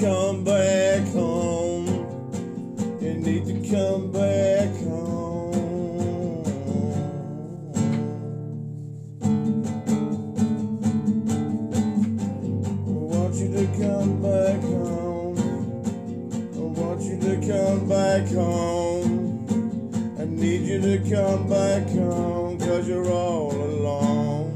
come back home. You need to come back home. I want you to come back home. I want you to come back home. I need you to come back home, cause you're all alone.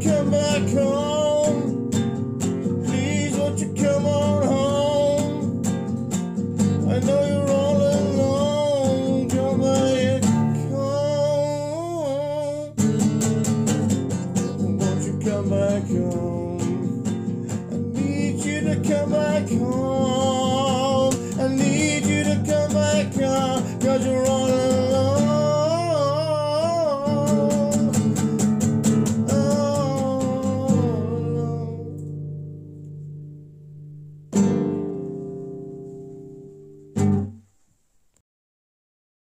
come back home? Please, won't you come on home? I know you're all alone. Come back home. Won't you come back home? I need you to come back home. I need you to come back home. Cause you're all